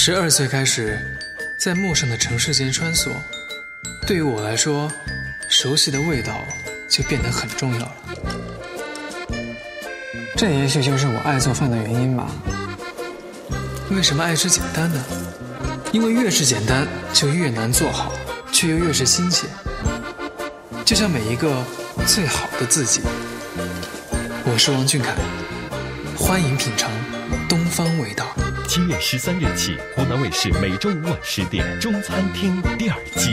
十二岁开始，在陌生的城市间穿梭，对于我来说，熟悉的味道就变得很重要了。这也许就是我爱做饭的原因吧。为什么爱吃简单呢？因为越是简单，就越难做好，却又越是新鲜。就像每一个最好的自己。我是王俊凯，欢迎品尝东方味道。七月十三日起，湖南卫视每周五晚十点《中餐厅》第二季。